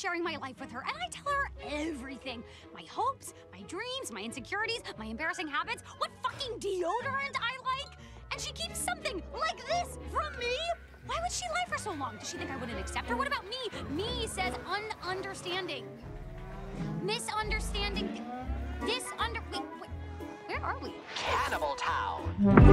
sharing my life with her, and I tell her everything my hopes, my dreams, my insecurities, my embarrassing habits, what fucking deodorant I like. And she keeps something like this from me? Why would she lie for so long? Does she think I wouldn't accept her? What about me? Me says ununderstanding. Misunderstanding. This under. Wait, wait. Where are we? Cannibal Town.